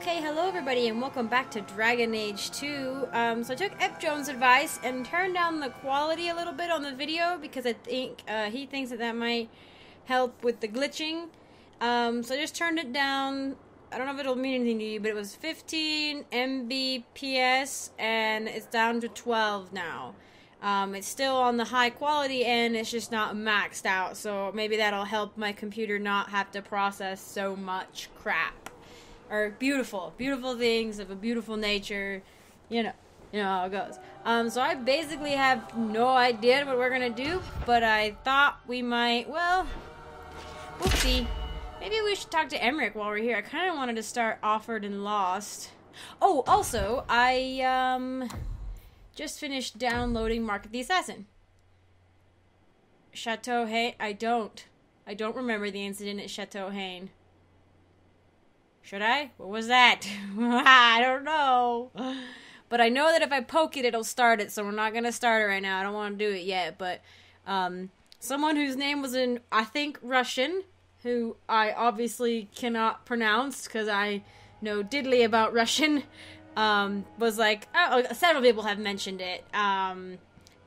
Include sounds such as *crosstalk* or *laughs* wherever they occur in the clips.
Okay, hello everybody, and welcome back to Dragon Age 2. Um, so I took F. Jones' advice and turned down the quality a little bit on the video because I think uh, he thinks that that might help with the glitching. Um, so I just turned it down. I don't know if it'll mean anything to you, but it was 15 Mbps, and it's down to 12 now. Um, it's still on the high quality end, it's just not maxed out, so maybe that'll help my computer not have to process so much crap are beautiful, beautiful things of a beautiful nature. You know, you know how it goes. Um, so I basically have no idea what we're gonna do, but I thought we might. Well, we'll see. Maybe we should talk to Emeric while we're here. I kind of wanted to start offered and lost. Oh, also, I um just finished downloading Mark the Assassin. Chateau Haine. I don't. I don't remember the incident at Chateau Haine. Should I? What was that? *laughs* I don't know. But I know that if I poke it, it'll start it, so we're not going to start it right now. I don't want to do it yet. But um, someone whose name was in, I think, Russian, who I obviously cannot pronounce because I know diddly about Russian, um, was like, oh, several people have mentioned it. Um,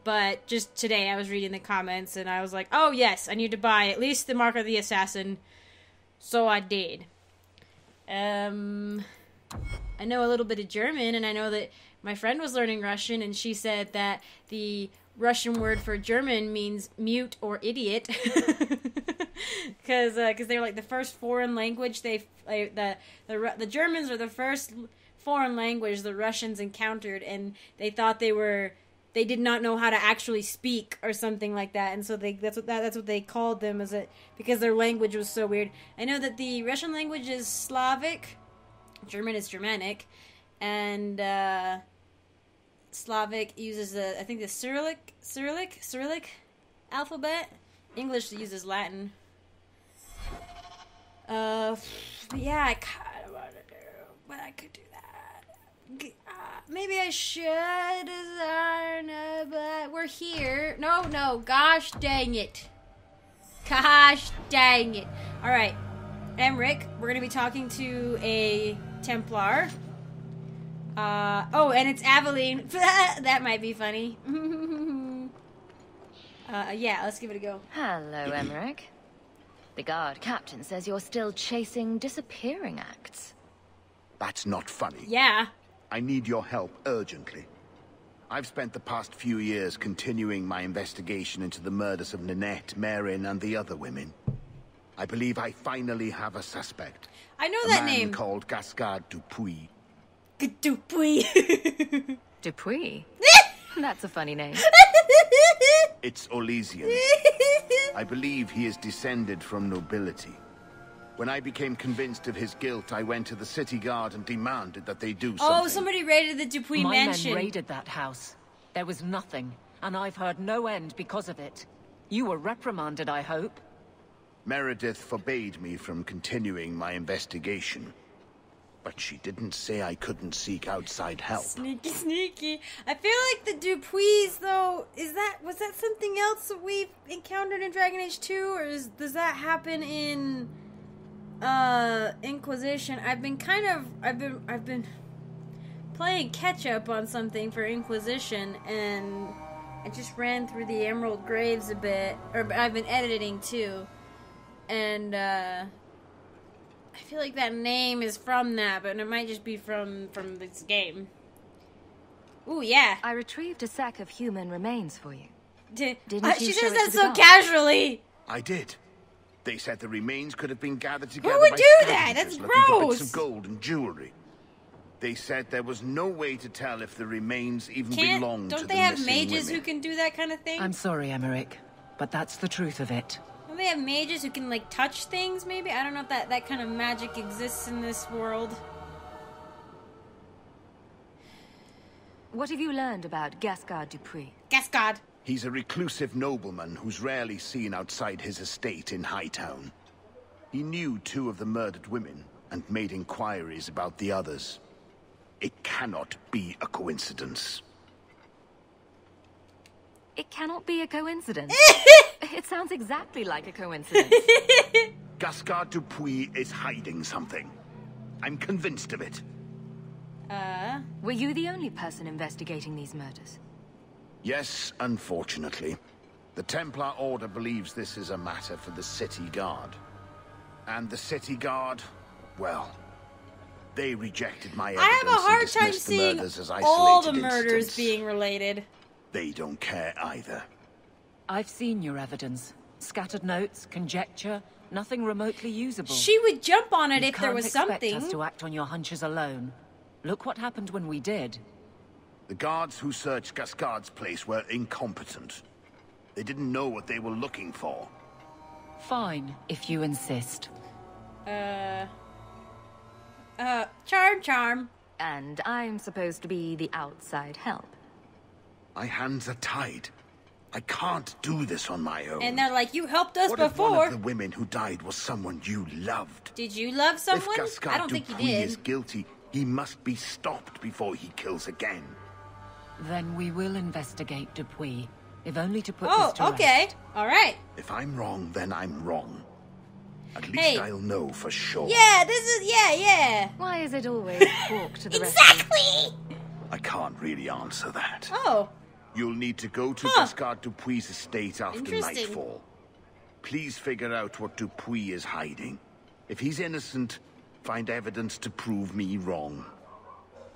but just today I was reading the comments and I was like, oh, yes, I need to buy at least the Mark of the Assassin. So I did. Um, I know a little bit of German, and I know that my friend was learning Russian, and she said that the Russian word for German means mute or idiot, *laughs* because uh, they're like the first foreign language they the the the Germans are the first foreign language the Russians encountered, and they thought they were they did not know how to actually speak or something like that, and so they that's what that, that's what they called them as it because their language was so weird. I know that the Russian language is Slavic, German is Germanic, and uh, Slavic uses the I think the Cyrillic Cyrillic Cyrillic alphabet. English uses Latin. Uh, yeah, I kind of want to do, but I could do maybe I should design, uh, but we're here. No, no, gosh dang it. Gosh dang it. All right, Emeric, we're going to be talking to a Templar. Uh, oh, and it's Aveline. *laughs* that might be funny. *laughs* uh, yeah, let's give it a go. Hello, Emeric. The guard captain says you're still chasing disappearing acts. That's not funny. Yeah. I need your help urgently. I've spent the past few years continuing my investigation into the murders of Nanette, Marin, and the other women. I believe I finally have a suspect. I know a that man name. called Gascard Dupuis. Dupuis. *laughs* Dupuis? *laughs* That's a funny name. It's Orlesian. *laughs* I believe he is descended from nobility. When I became convinced of his guilt, I went to the city guard and demanded that they do oh, something. Oh, somebody raided the Dupuis My mansion. men raided that house. There was nothing, and I've heard no end because of it. You were reprimanded, I hope? Meredith forbade me from continuing my investigation. But she didn't say I couldn't seek outside help. Sneaky, sneaky. I feel like the Dupuis, though, is that was that something else that we've encountered in Dragon Age 2, or is, does that happen in uh Inquisition, I've been kind of I've been I've been playing catch up on something for Inquisition and I just ran through the Emerald Graves a bit or I've been editing too. And uh I feel like that name is from that, but it might just be from from this game. Ooh, yeah. I retrieved a sack of human remains for you. D- Didn't *laughs* uh, you she says that so guard? casually. I did. They said the remains could have been gathered together would by do that? scavengers That's looking for bits of gold and jewelry. They said there was no way to tell if the remains even Can't belonged to don't they have mages women. who can do that kind of thing? I'm sorry, Emeric, but that's the truth of it. Don't they have mages who can like touch things? Maybe I don't know if that that kind of magic exists in this world. What have you learned about Gascard Dupuis? Gascard. He's a reclusive nobleman who's rarely seen outside his estate in Hightown. He knew two of the murdered women and made inquiries about the others. It cannot be a coincidence. It cannot be a coincidence. *laughs* it sounds exactly like a coincidence. *laughs* Gascard Dupuis is hiding something. I'm convinced of it. Uh, Were you the only person investigating these murders? Yes, unfortunately. The Templar Order believes this is a matter for the City Guard. And the City Guard, well, they rejected my evidence I have a hard time dismissed the seeing murders as all the isolated murders incidents. being related. They don't care either. I've seen your evidence. Scattered notes, conjecture, nothing remotely usable. She would jump on it You if there was something. You can't was expect something. us to act on your hunches alone. Look what happened when we did. The guards who searched Gascard's place were incompetent. They didn't know what they were looking for. Fine, if you insist. Uh, uh, charm, charm. And I'm supposed to be the outside help. My hands are tied. I can't do this on my own. And they're like, you helped us what if one before. of the women who died was someone you loved? Did you love someone? If Gascard I don't think you Dupuis did. is guilty, he must be stopped before he kills again. Then we will investigate Dupuis, if only to put Oh, this to okay. rest. All right. If I'm wrong, then I'm wrong. At least Hey. I'll know for sure. Yeah, this is yeah, yeah. Why is it always *laughs* pork to the rescue? Exactly. I can't really answer that. Oh, You'll need to go to Huh. Gascard Dupuis' estate after Interesting. nightfall. Please figure out what Dupuis is hiding. If he's innocent, find evidence to prove me wrong.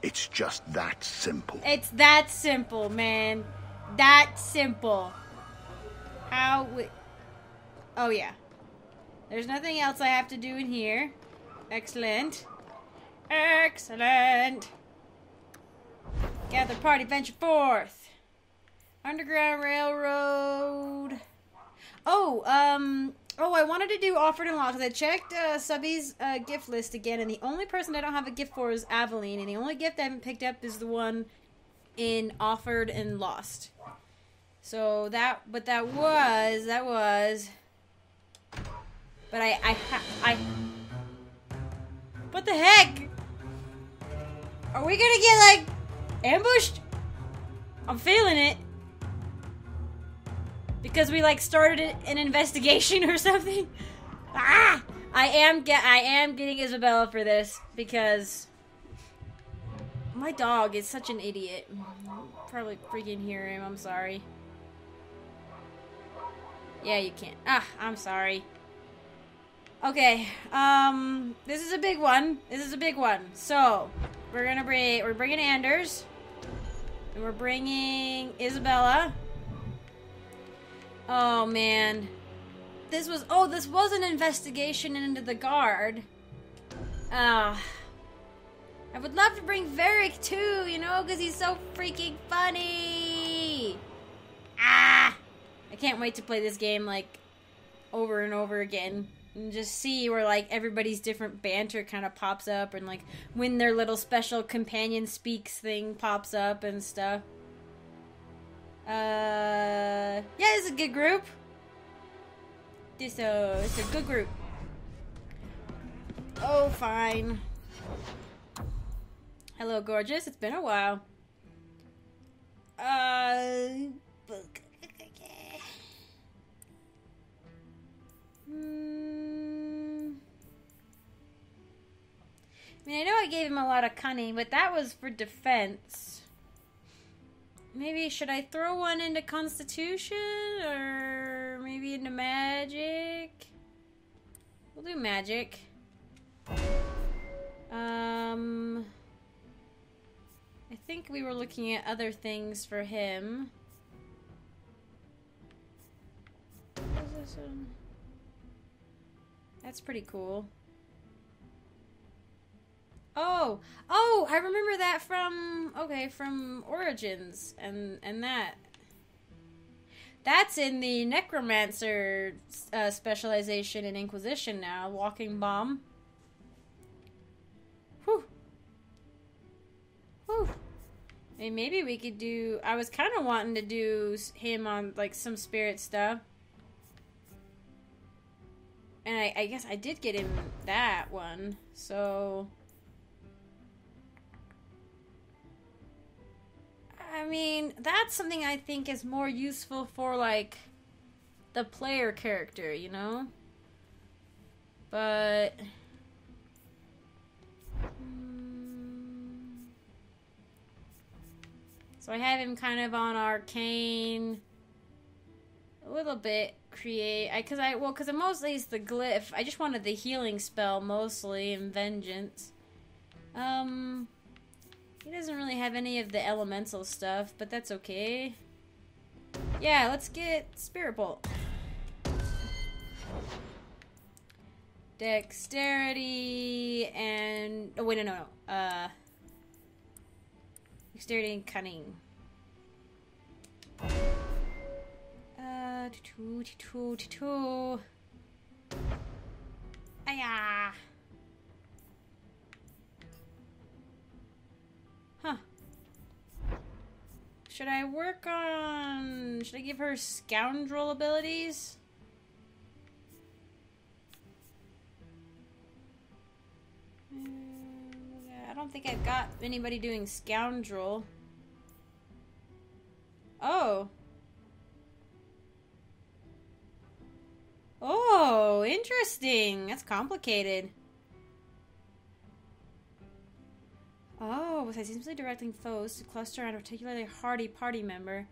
It's just that simple. it's that simple, man. That simple. How? Oh yeah. There's nothing else I have to do in here. Excellent. Excellent. Gather party, venture forth. Underground Railroad. Oh, um, oh, I wanted to do offered and lost. because I checked uh, Subby's uh, gift list again, and the only person I don't have a gift for is Aveline, and the only gift I haven't picked up is the one in offered and lost. So that, but that was that was. But I, I, I. What the heck? Are we gonna get like ambushed? I'm feeling it. Because we like started an- investigation or something. Ah! I am get I am getting Isabela for this because my dog is such an idiot. Probably freaking hear him. I'm sorry. Yeah, you can't. Ah, I'm sorry. Okay. Um, this is a big one. This is a big one. So, we're gonna bring we're bringing Anders, and we're bringing Isabela. Oh man, this was oh this was an investigation into the guard. Ah. I would love to bring Varric too, you know, because he's so freaking funny. Ah! I can't wait to play this game like over and over again and just see where like everybody's different banter kind of pops up and like when their little special companion speaks thing pops up and stuff. Uh, yeah, it's a good group. This uh, it's a good group. Oh, fine. Hello, gorgeous. It's been a while. Uh. Hmm. I mean, I know I gave him a lot of cunning, but that was for defense. Maybe should I throw one into Constitution or maybe into Magic? We'll do Magic. Um, I think we were looking at other things for him. That's pretty cool. Oh, oh, I remember that from okay from Origins and and that. That's in the Necromancer uh, specialization in Inquisition now. Walking bomb. Whew. Whew. I mean, maybe we could do. I was kind of wanting to do him on like some spirit stuff. And I, I guess I did get him that one, so. I mean, that's something I think is more useful for like the player character, you know? But mm, So I have him kind of on arcane a little bit create I cuz I well cuz mostly it's the glyph. I just wanted the healing spell mostly and vengeance. Um he doesn't really have any of the elemental stuff, but that's okay. Yeah, let's get Spirit Bolt. Dexterity and oh wait no no no uh dexterity and cunning. Uh two two two two. Aya. Should I work on should I give her scoundrel abilities? Mm, I don't think I've got anybody doing scoundrel. Oh. Oh, interesting. That's complicated. Oh, besides simply directing foes to cluster around a particularly hardy party member,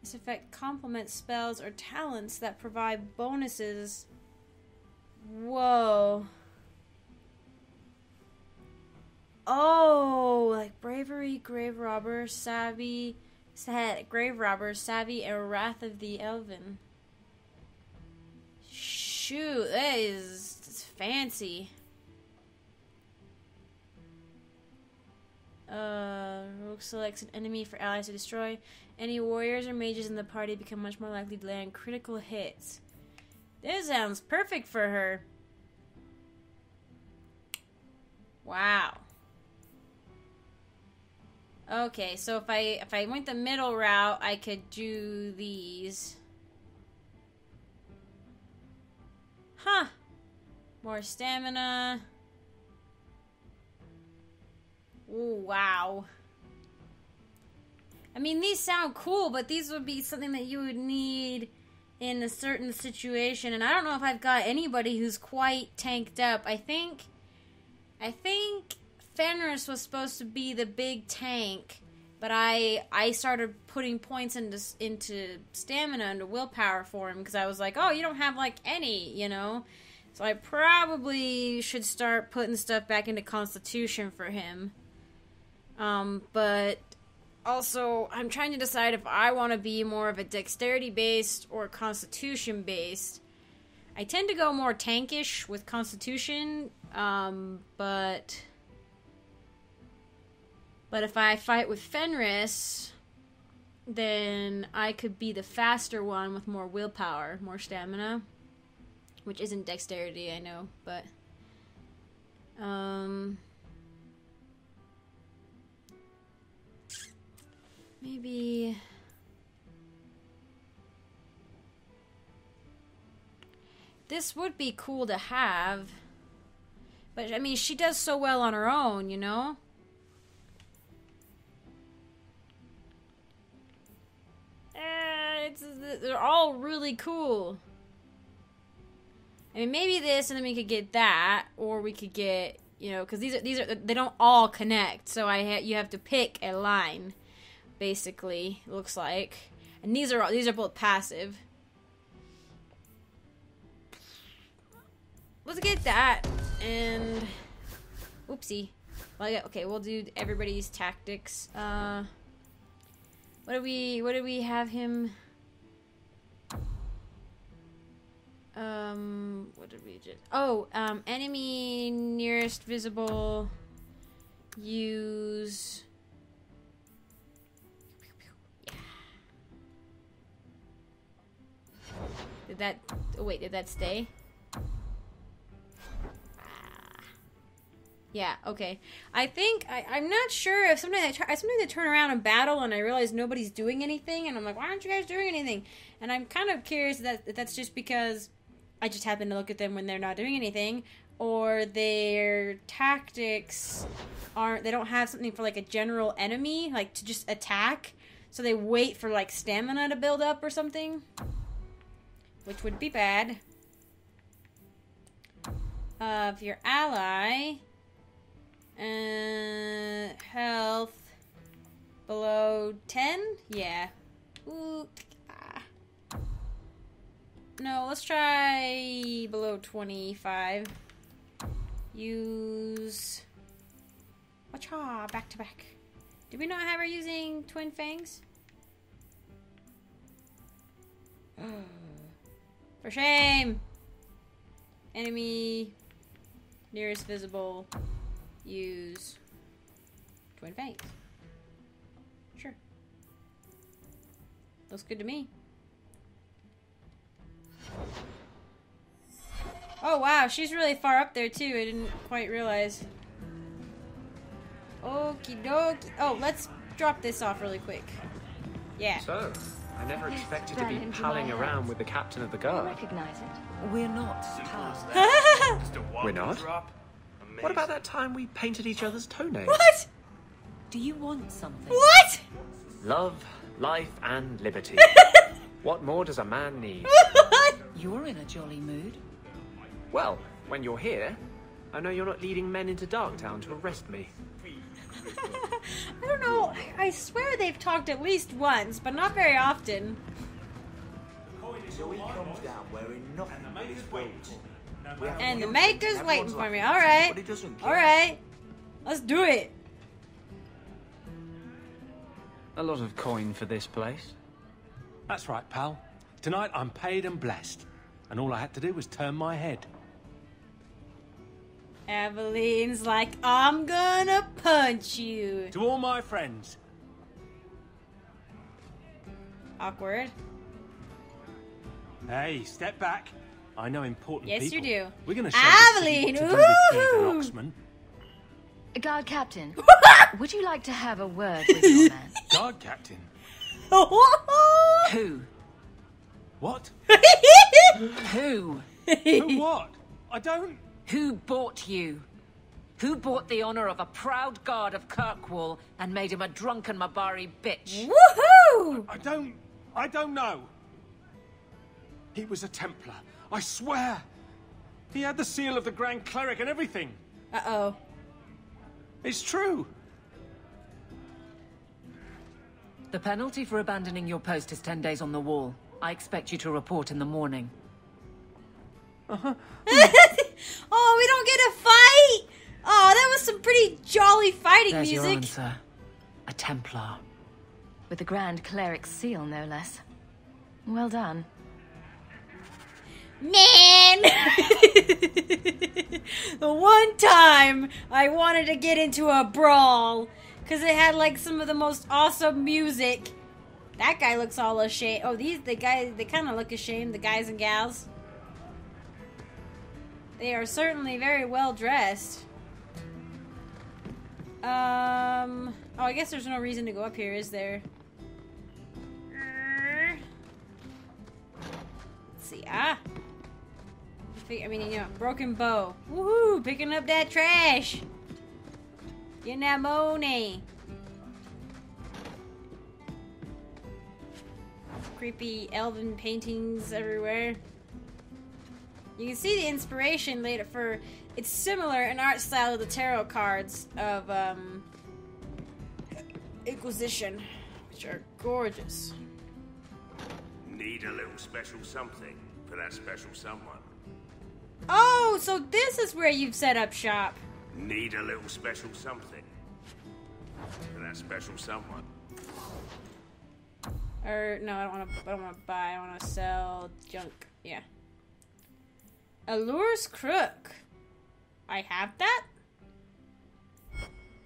this effect complements spells or talents that provide bonuses. Whoa. Oh, like bravery, grave robber, savvy, sad, grave robber, savvy, and wrath of the elven. Shoot, that is fancy. Uh, rogue selects an enemy for allies to destroy. Any warriors or mages in the party become much more likely to land critical hits. This sounds perfect for her. Wow. Okay, so if I if I went the middle route, I could do these. Huh. More stamina. Wow. I mean, these sound cool, but these would be something that you would need in a certain situation. And I don't know if I've got anybody who's quite tanked up. I think, I think Fenris was supposed to be the big tank, but I I started putting points into into stamina and willpower for him because I was like, oh, you don't have like any, you know. So I probably should start putting stuff back into Constitution for him. Um, but also, I'm trying to decide if I want to be more of a dexterity based or constitution based. I tend to go more tankish with constitution, um, but but if I fight with Fenris, then I could be the faster one with more willpower, more stamina, which isn't dexterity, I know, but um Maybe. This would be cool to have. But, I mean, she does so well on her own, you know? Eh, it's, they're all really cool. I mean, maybe this, and then we could get that, or we could get, you know, because these are these are they don't all connect. So I ha- you have to pick a line basically looks like. And these are all, these are both passive. Let's get that and oopsie. Well, okay, we'll do everybody's tactics. Uh, what do we what do we have him? Um, what did we just? Oh, um, enemy nearest visible. Use Did that... Oh, wait, did that stay? Ah. Yeah, okay. I think I, I'm not sure if sometimes I, try, sometimes I turn around in battle and I realize nobody's doing anything, and I'm like, why aren't you guys doing anything? And I'm kind of curious that that's just because I just happen to look at them when they're not doing anything, or their tactics aren't. They don't have something for like a general enemy, like to just attack. So they wait for like stamina to build up or something which would be bad. Of your ally, uh, health below 10. Yeah. Ooh. ah. No, let's try below 25. Use. Wacha, back to back. Did we not have her using Twin Fangs? *gasps* *gasps* *gasps* For shame! Enemy nearest visible. Use Twin Fangs. Sure. Looks good to me. Oh wow, she's really far up there too. I didn't quite realize. Okie dokie. Oh, let's drop this off really quick. Yeah. So, I never Yes, expected to be palling around with the captain of the I guard. recognize it. We're not pals. *laughs* We're not? What about that time we painted each other's toenails? what? Do you want something? What? Love, life, and liberty. *laughs* what more does a man need? what? You're in a jolly mood. Well, when you're here, I know you're not leading men into Darktown to arrest me. *laughs* I don't know. I, I swear they've talked at least once, but not very often. So he comes down wearing nothing but his boots. We have And the maker's waiting for me. All right. But he doesn't care. All right. Let's do it. A lot of coin for this place. That's right, pal. Tonight I'm paid and blessed. And all I had to do was turn my head. Aveline's like, I'm gonna punch you. To all my friends, Awkward. hey, step back. I know important Yes, you do. We're going to show this city Aveline, what to do with Eden ooh. Oxman. Guard captain, *laughs* would you like to have a word with your man? *laughs* Guard captain. Who? What? *laughs* Who? Who what? I don't... Who bought you? Who bought the honor of a proud guard of Kirkwall and made him a drunken Mabari bitch? Woohoo! I don't... I don't know. He was a Templar. I swear. He had the seal of the Grand Cleric and everything. Uh oh. It's true. The penalty for abandoning your post is 10 days on the wall. I expect you to report in the morning. Uh-huh. oh, we don't get a fight. Oh, that was some pretty jolly fighting There's your music. answer. A Templar. With the Grand Cleric's seal, no less. Well done. Man! *laughs* the one time I wanted to get into a brawl because it had like some of the most awesome music. That guy looks all ashamed. Oh, these the guys they kind of look ashamed. The guys and gals. They are certainly very well dressed. Um. Oh, I guess there's no reason to go up here, is there? Uh, Let's see. Ah. I I mean, you know, broken bow. Woohoo! Picking up that trash. Getting that money. Creepy elven paintings everywhere. You can see the inspiration later for. It's similar in art style to the tarot cards of um, Inquisition, which are gorgeous. Need a little special something for that special someone. Oh, so this is where you've set up shop. Need a little special something for that special someone. Or no, I don't want to. I don't want to buy. I want to sell junk. Yeah. Allure's crook. I have that.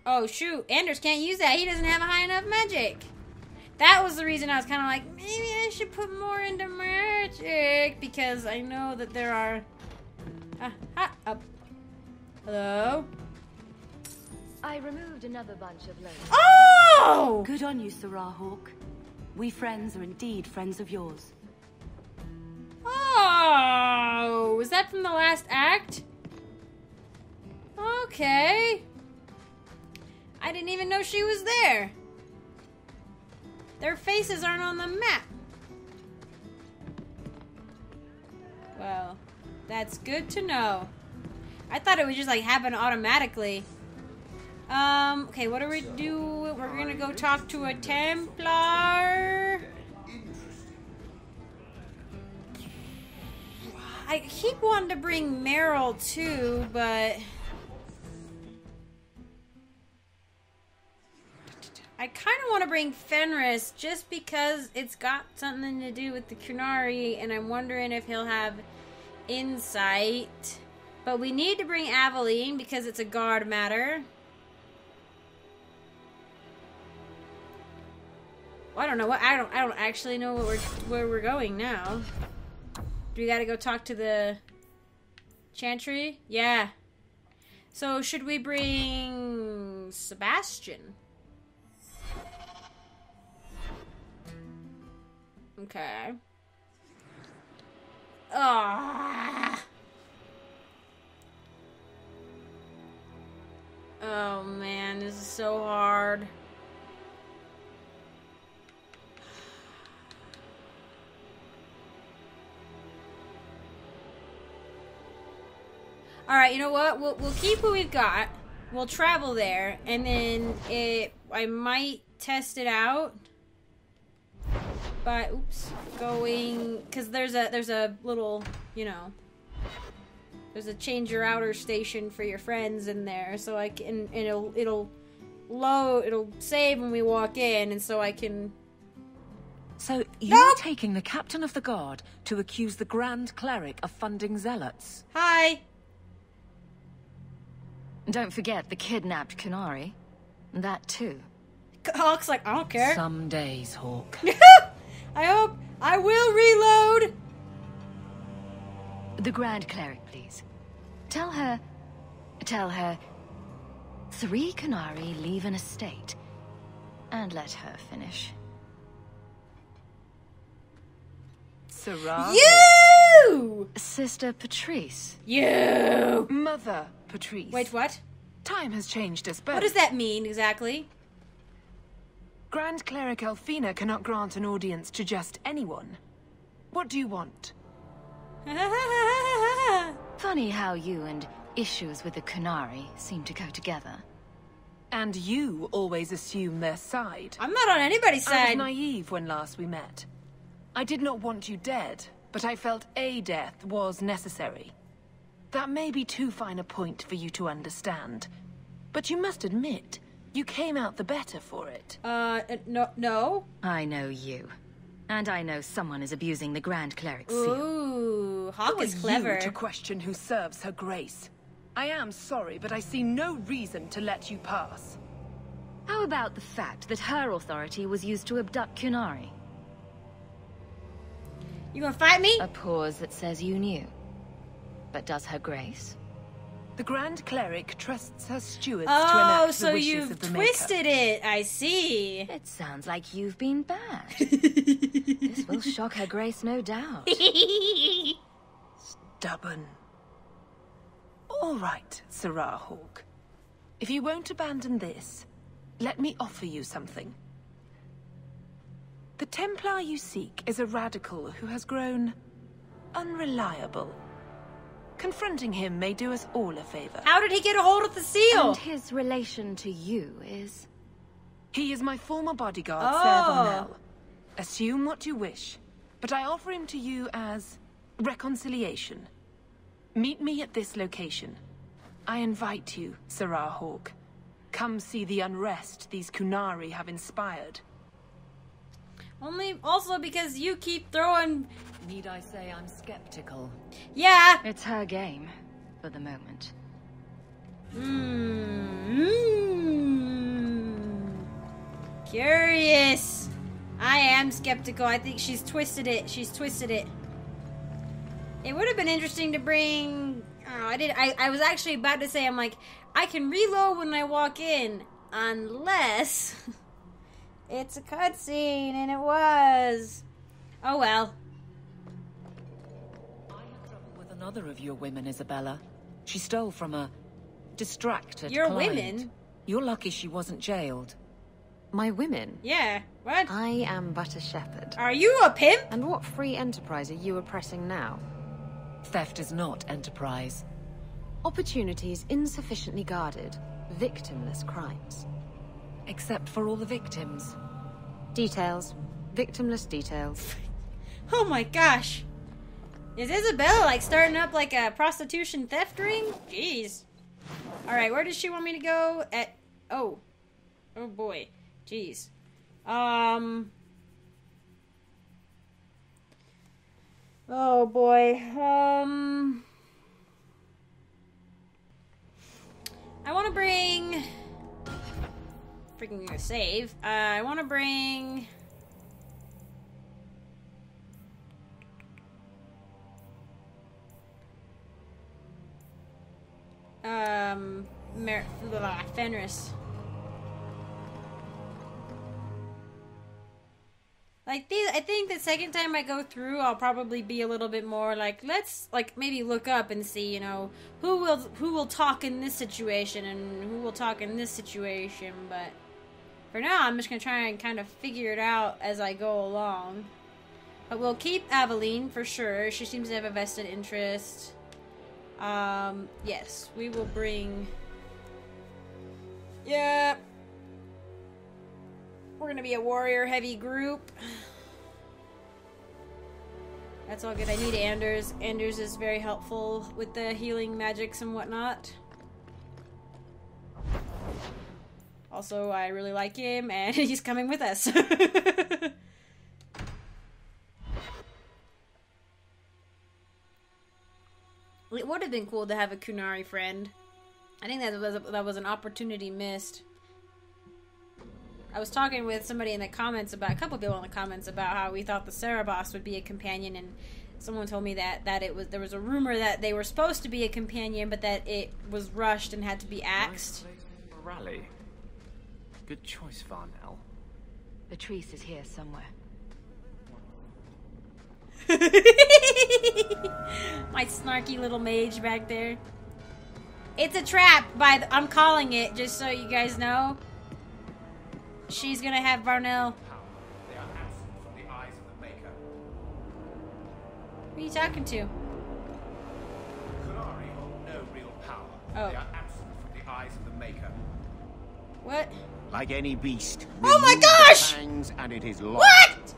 Oh shoot, Anders can't use that. He doesn't have a high enough magic. That was the reason I was kind of like, maybe I should put more into magic because I know that there are. Ah, ah, up. Hello. I removed another bunch of loads. Oh! Good on you, Serah Hawke. We friends are indeed friends of yours. Oh, was that from the last act? Okay. I didn't even know she was there. Their faces aren't on the map. Well, that's good to know. I thought it would just like happen automatically. Um, okay, what do we do? We're gonna go talk to a Templar. I keep wanting to bring Merrill too, but I kind of want to bring Fenris just because it's got something to do with the Qunari, and I'm wondering if he'll have insight. But we need to bring Aveline because it's a guard matter. Well, I don't know what I don't I don't actually know what we're where we're going now. Do we gotta go talk to the Chantry? Yeah. So should we bring Sebastian? Okay. Ah. Oh man, this is so hard. All right, you know what? We'll we'll keep what we've got. We'll travel there, and then it. I might test it out. But oops, going because there's a there's a little you know there's a change your outer station for your friends in there, so I can it'll it'll load it'll save when we walk in, and so I can. So you're taking the captain of the guard to accuse the Grand Cleric of funding zealots? Hi. Don't forget the kidnapped Qunari. That too. Hawke's like, I don't care. Some days, Hawke. *laughs* I hope I will reload. The Grand Cleric, please. Tell her. Tell her. Three Qunari leave an estate. And let her finish. Sarah. You! Sister Petrice. You! Mother Petrice. Wait, what? Time has changed us both. What does that mean exactly? Grand Cleric Elthina cannot grant an audience to just anyone. What do you want? *laughs* Funny how you and issues with the Qunari seem to go together. And you always assume their side. I'm not on anybody's side. I was naive when last we met. I did not want you dead, but I felt a death was necessary. That may be too fine a point for you to understand. But you must admit, you came out the better for it. Uh, no, no. I know you. And I know someone is abusing the Grand Cleric's seal. Ooh, Hawke Who is clever. You to question who serves her grace. I am sorry, but I see no reason to let you pass. How about the fact that her authority was used to abduct Qunari? You gonna fight me? A pause that says you knew. But does her grace? The Grand Cleric trusts her stewards to Oh, enact so the wishes you've of the twisted it. I see. It sounds like you've been bad. *laughs* this will shock her grace, no doubt. *laughs* Stubborn. All right, Serah Hawke. If you won't abandon this, let me offer you something. The Templar you seek is a radical who has grown unreliable. Confronting him may do us all a favor. How did he get a hold of the seal? And his relation to you is... He is my former bodyguard, Oh. Ser Varnell. Assume what you wish, but I offer him to you as reconciliation. Meet me at this location. I invite you, Serah Hawke. Come see the unrest these Qunari have inspired. Only also because you keep throwing. Need I say I'm skeptical? Yeah. It's her game, for the moment. Mm. Curious. I am skeptical. I think she's twisted it. She's twisted it. It would have been interesting to bring. Oh, I did. I, I was actually about to say. I'm like, I can reload when I walk in, unless *laughs* it's a cutscene, and it was. Oh well. I had trouble with another of your women, Isabela. She stole from a distracted Your client. women? You're lucky she wasn't jailed. My women? Yeah. What? I am but a shepherd. Are you a pimp? And what free enterprise are you oppressing now? Theft is not enterprise. Opportunities insufficiently guarded victimless crimes. Except for all the victims. Details. Victimless details. *laughs* Oh my gosh. Is Isabela like starting up like a prostitution theft ring? Jeez. Alright, where does she want me to go? At oh. Oh boy. Jeez. Um Oh boy. Um I want to bring freaking gonna save. Uh, I want to bring um Mer- blah, Fenris. Like these, I think the second time I go through, I'll probably be a little bit more like, let's like maybe look up and see, you know, who will who will talk in this situation and who will talk in this situation. But for now, I'm just gonna try and kind of figure it out as I go along. But we'll keep Aveline for sure. She seems to have a vested interest. Um, yes, we will bring. Yeah, we're gonna be a warrior heavy group. That's all good. I need Anders. Anders is very helpful with the healing magics and whatnot. Also, I really like him, and *laughs* he's coming with us. *laughs* it would have been cool to have a Qunari friend. I think that was that was an opportunity missed. I was talking with somebody in the comments about a couple people in the comments about how we thought the Saarebas would be a companion, and someone told me that that it was there was a rumor that they were supposed to be a companion, but that it was rushed and had to be axed. Rally. Good choice, Varnell. Latrice is here somewhere. *laughs* My snarky little mage back there. It's a trap. By the, I'm calling it, just so you guys know. She's gonna have Varnell. They are absent from the eyes of the Maker. Who are you talking to? Qunari hold no real power. Oh. They are absent from the eyes of the Maker. What? Like any beast. Oh my gosh! and it is lost. What?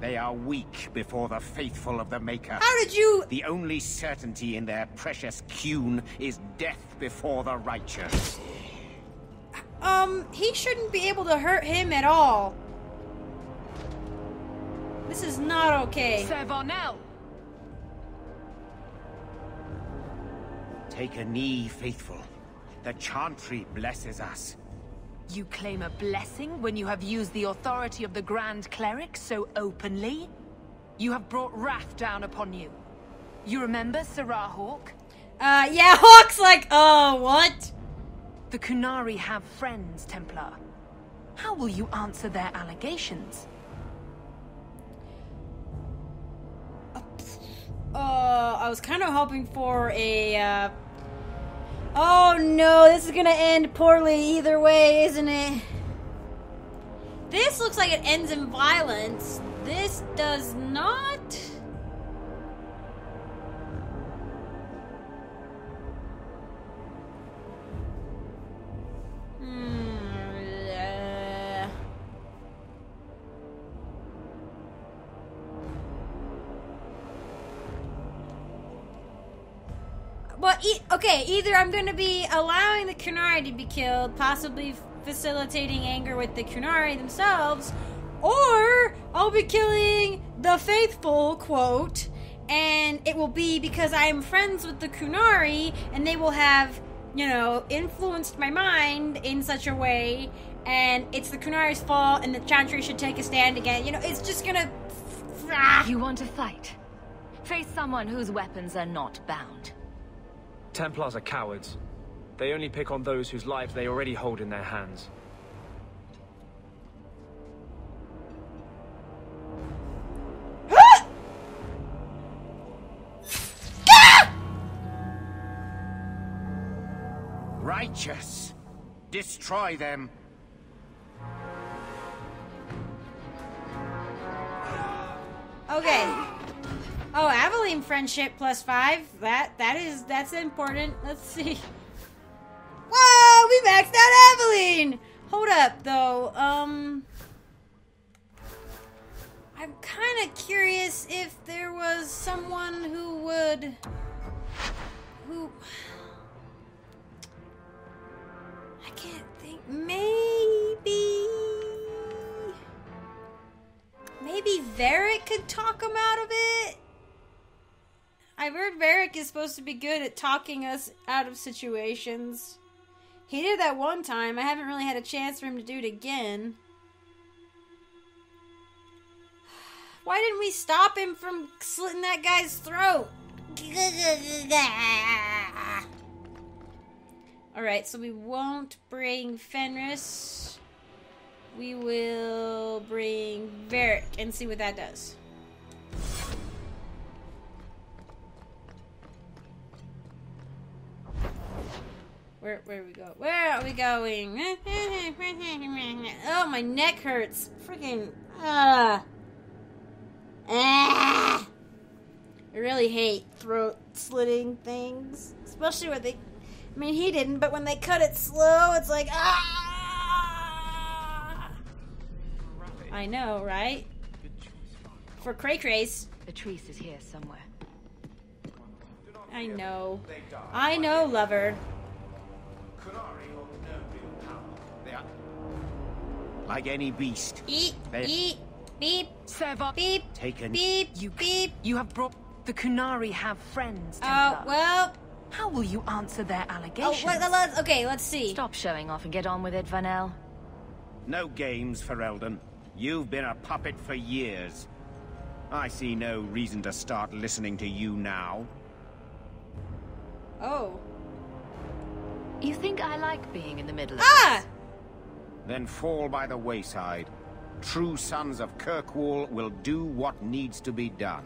They are weak before the faithful of the Maker. How did you? The only certainty in their precious Qun is death before the righteous. Um, he shouldn't be able to hurt him at all. This is not okay. Sir Varnell! Take a knee, faithful. The Chantry blesses us. You claim a blessing when you have used the authority of the Grand Cleric so openly? You have brought wrath down upon you. You remember Serah Hawke? Uh, yeah, Hawke's like, oh, what? The Qunari have friends, Templar. How will you answer their allegations? Uh, I was kind of hoping for a, uh... Oh no, this is gonna end poorly either way, isn't it? This looks like it ends in violence. This does not. Okay, either I'm going to be allowing the Qunari to be killed, possibly facilitating anger with the Qunari themselves, or I'll be killing the faithful, quote, and it will be because I am friends with the Qunari, and they will have, you know, influenced my mind in such a way, and it's the Qunari's fault, and the Chantry should take a stand again. You know, it's just gonna. You want to fight? Face someone whose weapons are not bound. Templars are cowards. They only pick on those whose lives they already hold in their hands. Righteous! Destroy them! Okay. Oh, Aveline friendship plus five. That that is that's important. Let's see. Whoa, we maxed out Aveline! Hold up, though. Um. I'm kind of curious if there was someone who would. Who. I can't think. Maybe. Maybe Varric could talk him out of it? I've heard Varric is supposed to be good at talking us out of situations. He did that one time. I haven't really had a chance for him to do it again. *sighs* Why didn't we stop him from slitting that guy's throat? *laughs* Alright, so we won't bring Fenris. We will bring Varric and see what that does. Where where we go? Where are we going? Oh, my neck hurts. Freaking ah. Ah. I really hate throat slitting things, especially when they. I mean, he didn't, but when they cut it slow, it's like ah. I know, right? For Cray Crays. Petrice is here somewhere. I know. I know, lover. They are like any beast. Eat, They- eat, beep, Seva. beep, Taken. beep, You, beep. you have brought the Qunari have friends. Oh, Templar. well. How will you answer their Oh, allegations? wait, let's, okay, let's see. Stop showing off and get on with it, Varnell. No games for Eldon. You've been a puppet for years. I see no reason to start listening to you now. Oh. You think I like being in the middle of Ah! Then fall by the wayside. True sons of Kirkwall will do what needs to be done.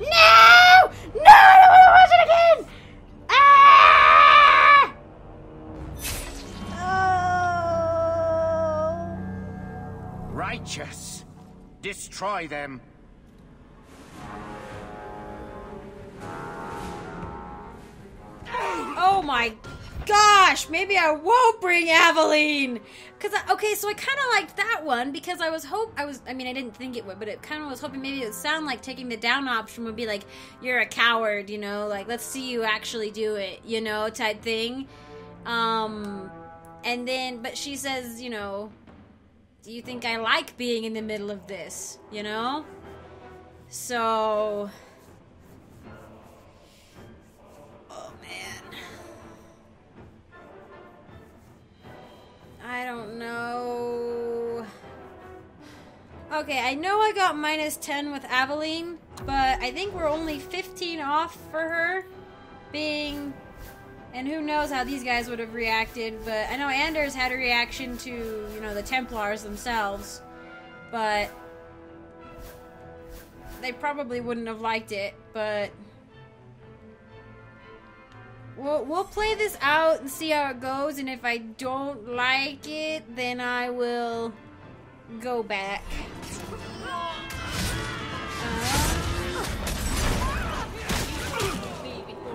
No! No! I don't want to watch it again! Ah! Oh. Righteous! Destroy them! Oh my gosh! Maybe I won't bring Aveline. Cause I, okay, so I kind of liked that one because I was hope I was. I mean, I didn't think it would, but it kind of was hoping maybe it would sound like taking the down option would be like you're a coward, you know, like let's see you actually do it, you know, type thing. Um, and then, but she says, you know, do you think I like being in the middle of this, you know? So. I don't know. Okay, I know I got minus 10 with Aveline, but I think we're only 15 off for her being. And who knows how these guys would have reacted, but I know Anders had a reaction to, you know, the Templars themselves, but they probably wouldn't have liked it, but we'll, we'll play this out and see how it goes, and if I don't like it, then I will go back. Uh,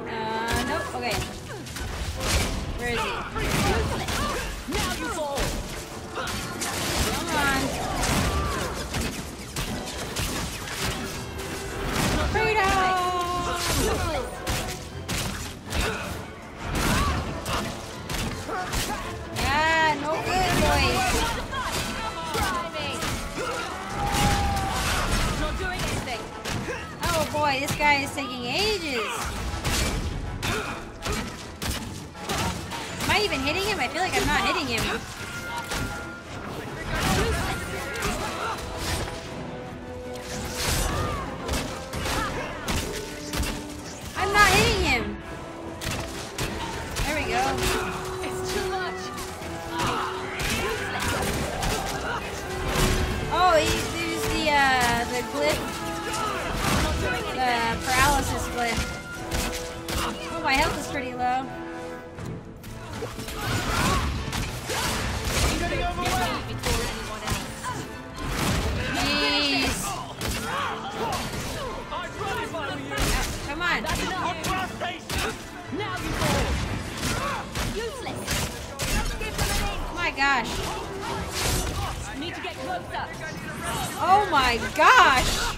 uh, nope, okay. Where is he? Now you fall! Come on. Freedom! Boy, this guy is taking ages. Am I even hitting him? I feel like I'm not hitting him. I'm not hitting him. There we go. It's too much. Oh, he used the uh, the glyph, gosh. Need to get closer. Oh my gosh.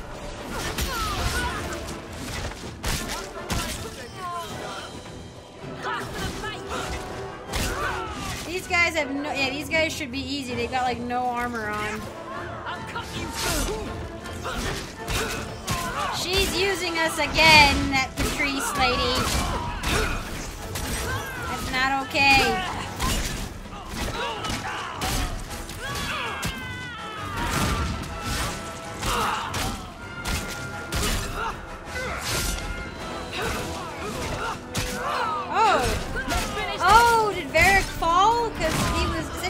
These guys have no. Yeah, these guys should be easy. They got like no armor on. She's using us again, that Petrice lady. That's not okay.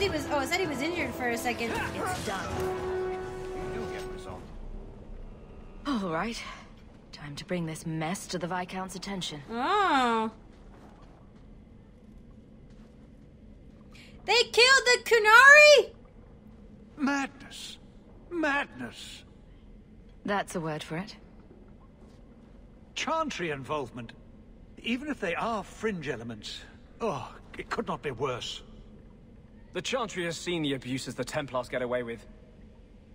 He was said he was. Oh, I said he was injured for a second. It's done. You do get resolved. All right. Time to bring this mess to the Viscount's attention. Oh. They killed the Qunari? Madness. Madness. That's a word for it. Chantry involvement. Even if they are fringe elements. Oh, it could not be worse. The Chantry has seen the abuses the Templars get away with.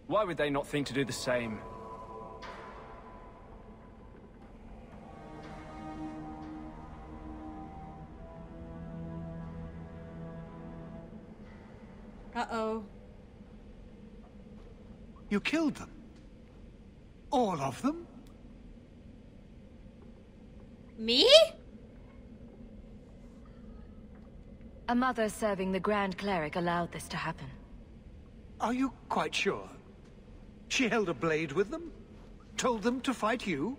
Why would they not think to do the same? Uh-oh. You killed them. All of them? Me? A mother serving the Grand Cleric allowed this to happen. Are you quite sure? She held a blade with them? Told them to fight you?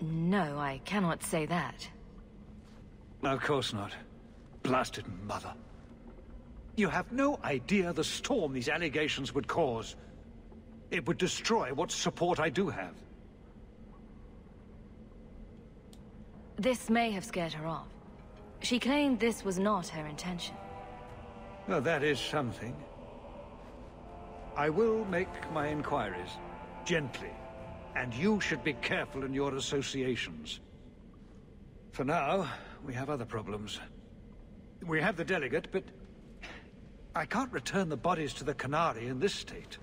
No, I cannot say that. Of course not. Blasted mother. You have no idea the storm these allegations would cause. It would destroy what support I do have. This may have scared her off. She claimed this was not her intention. Well, that is something. I will make my inquiries. Gently. And you should be careful in your associations. For now, we have other problems. We have the delegate, but... I can't return the bodies to the Qunari in this state.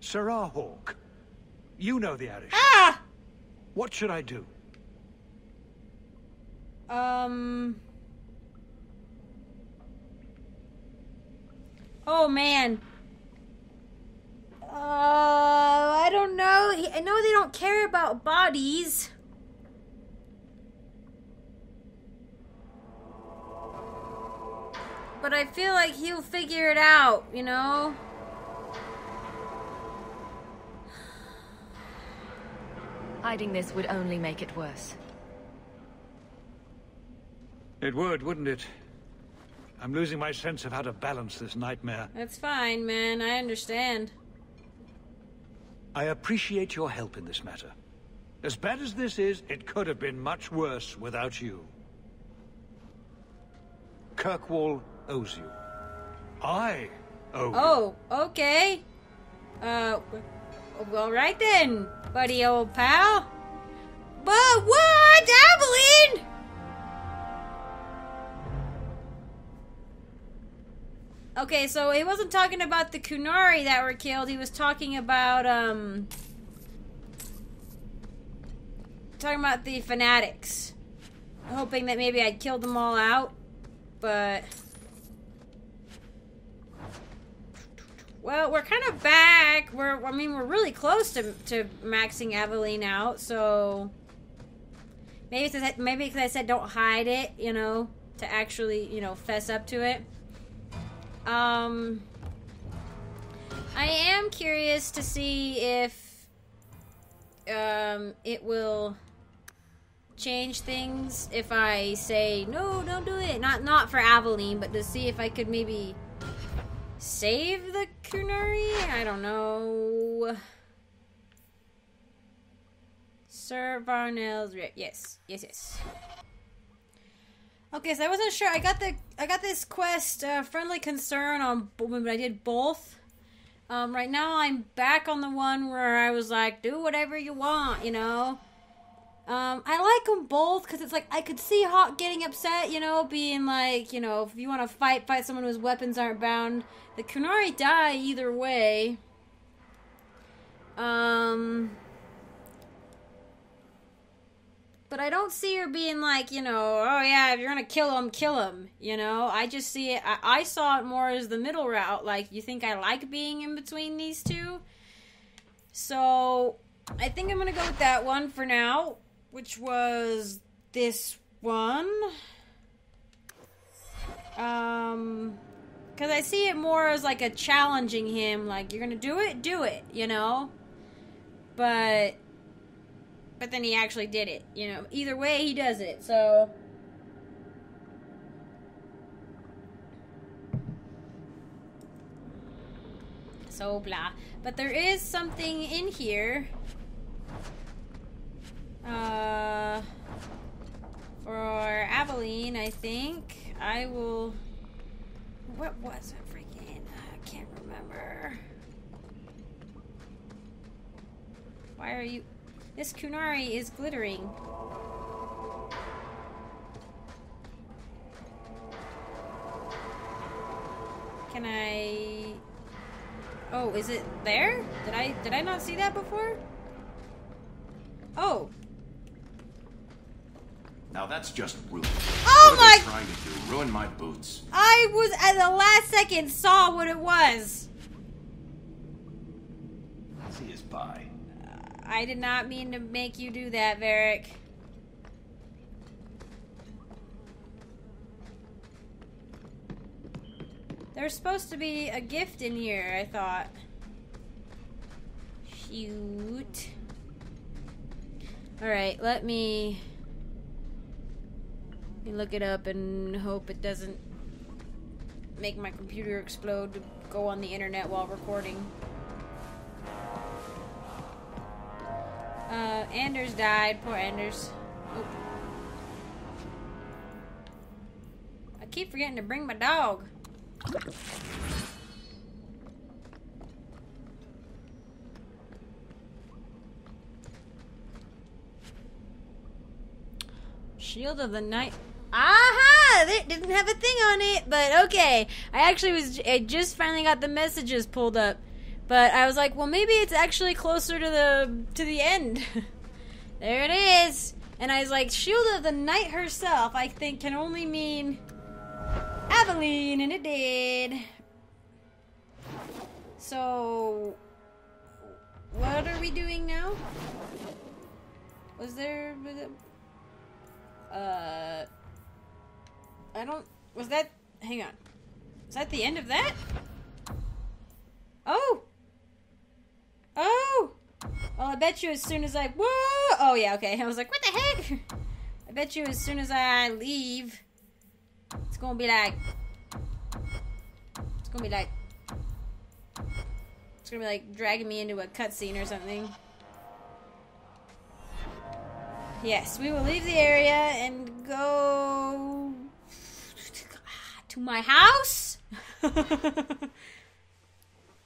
Serah Hawke. You know the Arishok. Ah! What should I do? Um. Oh man. Uh, I don't know. I know they don't care about bodies. But I feel like he'll figure it out, you know? Hiding this would only make it worse. It would, wouldn't it? I'm losing my sense of how to balance this nightmare. That's fine, man. I understand. I appreciate your help in this matter. As bad as this is, it could have been much worse without you. Kirkwall owes you. I owe you. Oh, okay. Uh, well, right then, buddy old pal. But what, Aveline? Okay, so he wasn't talking about the Qunari that were killed. He was talking about, um... Talking about the fanatics. Hoping that maybe I'd killed them all out. But... Well, we're kind of back. We're, I mean, we're really close to, to maxing Aveline out, so... Maybe because maybe because I said don't hide it, you know, to actually, you know, fess up to it. Um, I am curious to see if um, it will change things if I say no, don't do it. Not not for Aveline, but to see if I could maybe save the Qunari. I don't know. Sir Varnell's yes, yes, yes. Okay, so I wasn't sure. I got the I got this quest, uh, friendly concern on when I did both. Um, right now, I'm back on the one where I was like, do whatever you want, you know. Um, I like them both because it's like I could see Hawke getting upset, you know, being like, you know, if you want to fight, fight someone whose weapons aren't bound. The Qunari die either way. Um, but I don't see her being like, you know, oh yeah, if you're gonna kill him, kill him. You know, I just see it. I, I saw it more as the middle route. Like, you think I like being in between these two? So I think I'm gonna go with that one for now, which was this one. Um, because I see it more as like a challenging him, like you're gonna do it, do it, you know. But, but then he actually did it, you know. Either way, he does it. So. So blah. But there is something in here. Uh, for Aveline, I think. I will. What was it freaking? I can't remember. Why are you. This Qunari is glittering. Can I. Oh, is it there? Did I did I not see that before? Oh. Now that's just rude. Oh what my- trying to do? Ruin my boots. I was at the last second saw what it was. See his pie. I did not mean to make you do that, Varric. There's supposed to be a gift in here, I thought. Shoot. Alright, let me... Let me look it up and hope it doesn't make my computer explode to go on the internet while recording. Uh, Anders died. Poor Anders. Oop. I keep forgetting to bring my dog. Shield of the Knight. Aha! It didn't have a thing on it, but okay. I actually was. I just finally got the messages pulled up, but I was like, well, maybe it's actually closer to the to the end. *laughs* there it is. And I was like, Shield of the Knight herself, I think, can only mean Aveline, and it did. So, what are we doing now? Was there? Was it, uh, I don't. Was that? Hang on. Was that the end of that? Oh. Oh. Well, I bet you as soon as I. Whoa. Oh yeah. Okay. I was like, what the heck? I bet you as soon as I leave, it's gonna be like. It's gonna be like. It's gonna be like dragging me into a cutscene or something. Yes, we will leave the area and go to my house. *laughs*